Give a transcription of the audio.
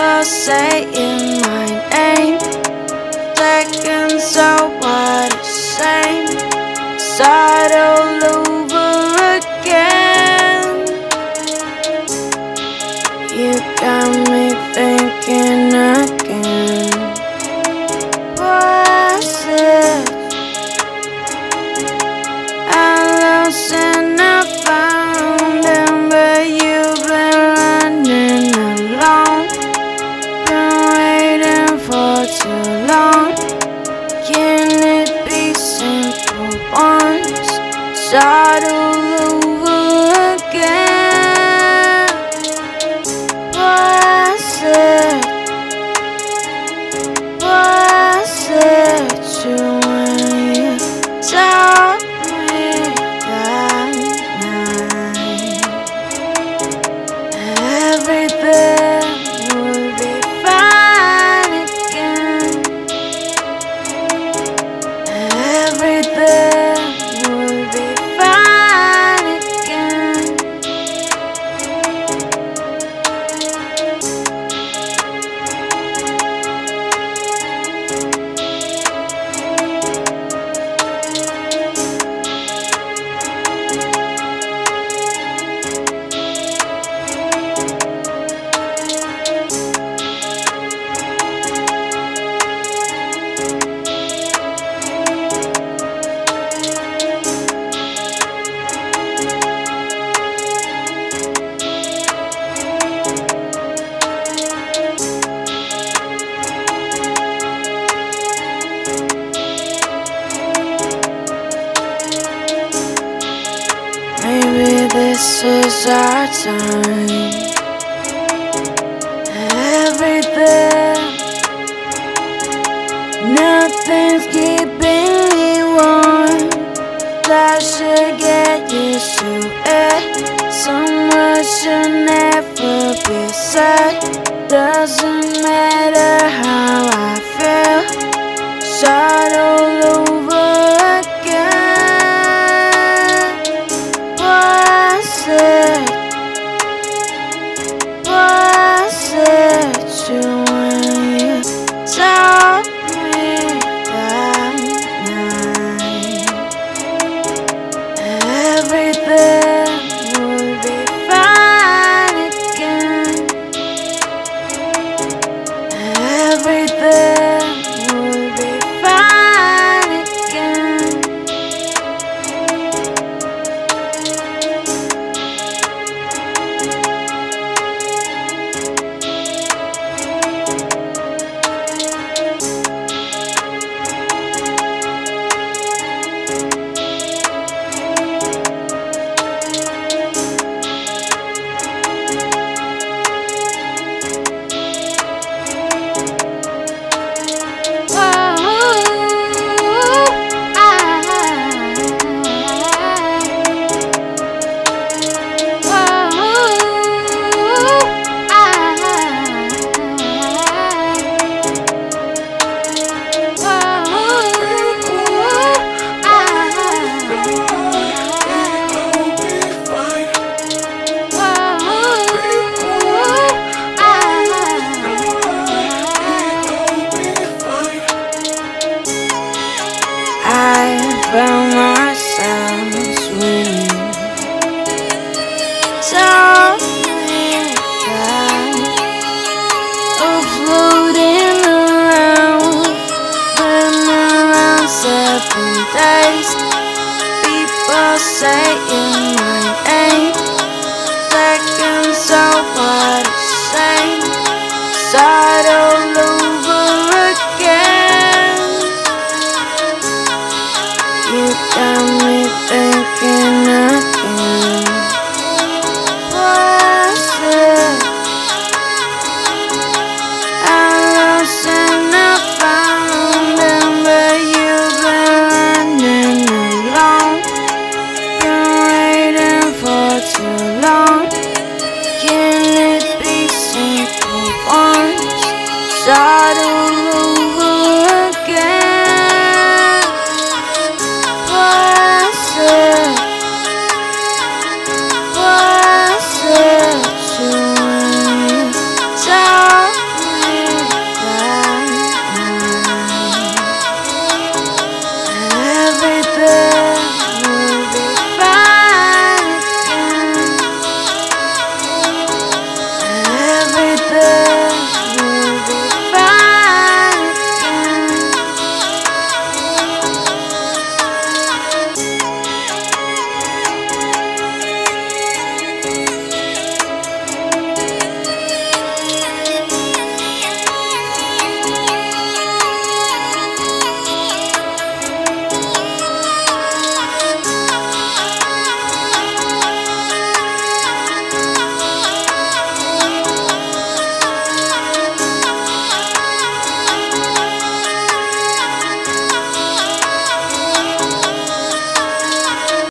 people saying my name Taking so what a shame Start all over again You got me thinking of. everything. This is our time. Everything Nothing's keeping me warm. I should get used to it. Someone should never be said. Doesn't matter how I feel. Sorry with everything